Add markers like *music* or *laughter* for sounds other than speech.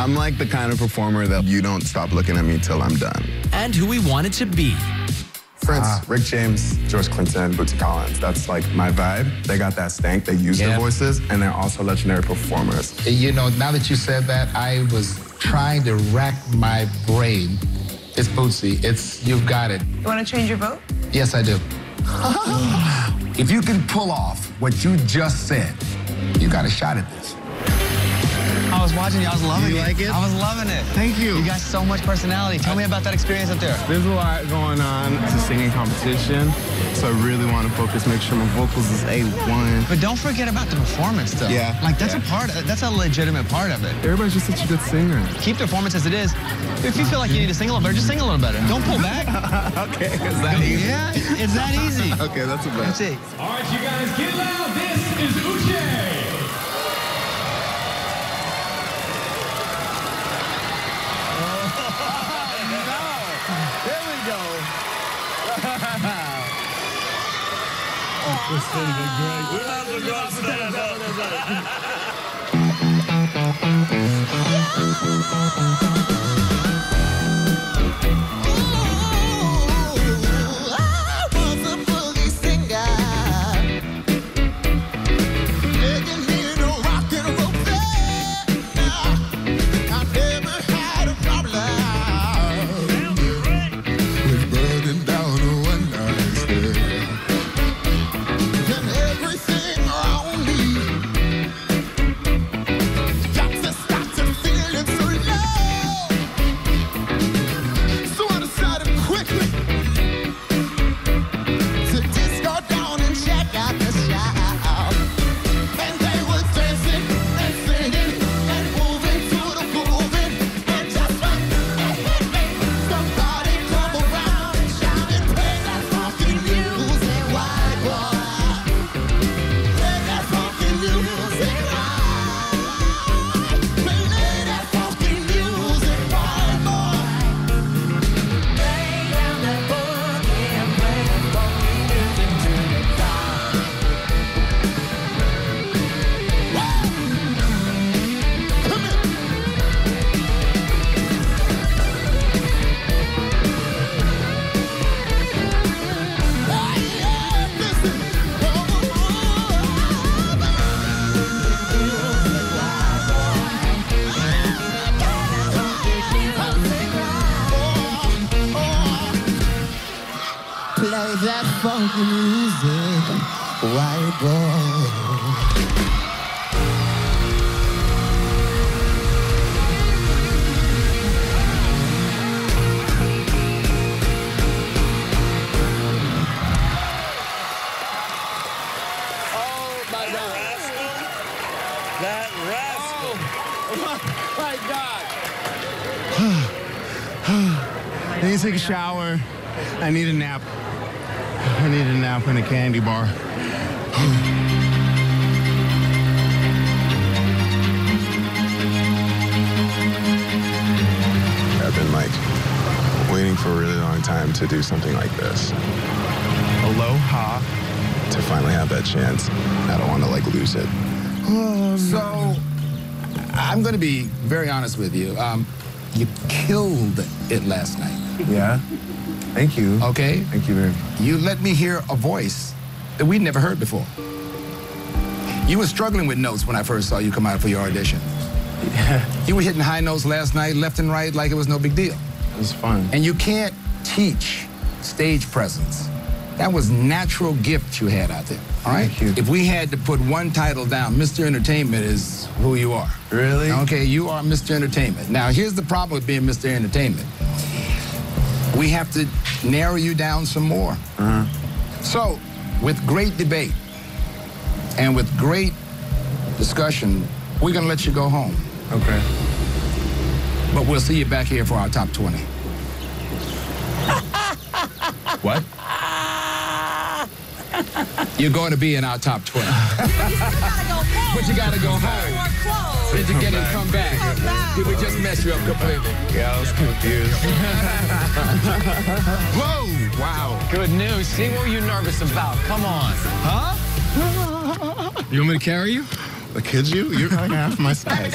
I'm like the kind of performer that you don't stop looking at me till I'm done. and who he wanted to be. Prince, ah. Rick James, George Clinton, Bootsy Collins. That's like my vibe. They got that stank. They use Yeah. their voices, and they're also legendary performers. Eh, you know, now that you said that, I was trying to rack my brain. It's Bootsy. It's you've got it. You want to change your vote? Yes, I do. *laughs* If you can pull off what you just said, You got a shot at this. I was watching you. I was loving You it. like it? I was loving it. Thank you. You got so much personality. Tell me about that experience up there. There's a lot going on. It's a singing competition, so I really want to focus, make sure my vocals is A1. But don't forget about the performance, though. Yeah. Like that's Yeah. a part. That's a legitimate part of it. Everybody's just such a good singer. Keep the performance as it is. If you feel like you need to sing a little better, just sing a little better. Don't pull *laughs* back. okay, is that easy? yeah, it's that easy. *laughs* Okay, that's a bet. That's it. All right, you guys, get loud. This is Uche. this thing is great. *laughs* We might as well go stand up. *laughs* *laughs* Play that funky music, white boy. My *sighs* God. That rascal. Oh, my God. I need to take a shower. I need a nap. I need a nap and a candy bar. I've been like waiting for a really long time to do something like this. Aloha. To finally have that chance. I don't want to like lose it. So, I'm going to be very honest with you. Um, you killed it last night. Yeah. Thank you. Okay. Thank you very much. You let me hear a voice that we'd never heard before. You were struggling with notes when I first saw you come out for your audition. Yeah. You were hitting high notes last night, left and right, like it was no big deal. It was fun. And you can't teach stage presence. That was natural gift you had out there. All right. Thank you. If we had to put one title down, Mr. Entertainment is who you are. Really? Okay, you are Mr. Entertainment. Now, here's the problem with being Mr. Entertainment. We have to narrow you down some more. Uh-huh. So, with great debate and with great discussion, we're going to let you go home. Okay. But we'll see you back here for our top 20. What? You're going to be in our top 20. *laughs* but you got to go home. Did you get and come back? Did we just mess you up completely? Yeah, I was confused. *laughs* Whoa! Wow. Good news. See, what were you nervous about? Come on. Huh? *laughs* You want me to carry you? The kids you? You're like half my size.